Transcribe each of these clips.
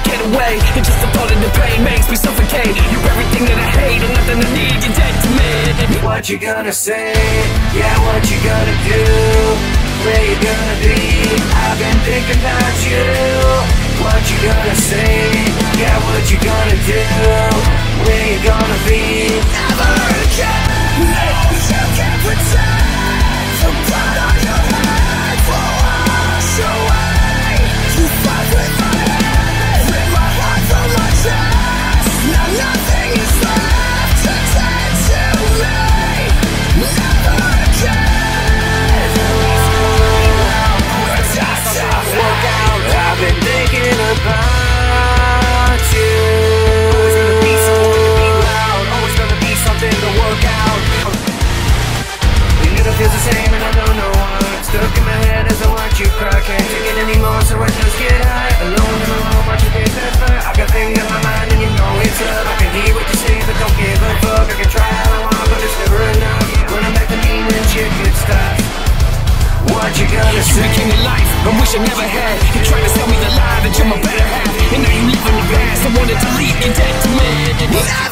play And just the thought of the pain makes me suffocate You're everything that I hate and nothing I need You're dead to me What you gonna say? Yeah, what you gonna do? Where you gonna be? I've been thinking about you What you gonna say? Yeah, what you gonna do? Where you gonna Alone in my room watching that fire I got things in my mind and you know it's up I can hear what you say but don't give a fuck I can try all I want but it's never enough When I'm back to mean and shit gets tough What you gonna You say? became a life I wish I never had You tried to sell me the lie that you're my better half And now you live in the past I wanted to leave you dead to me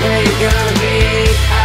where you gonna be?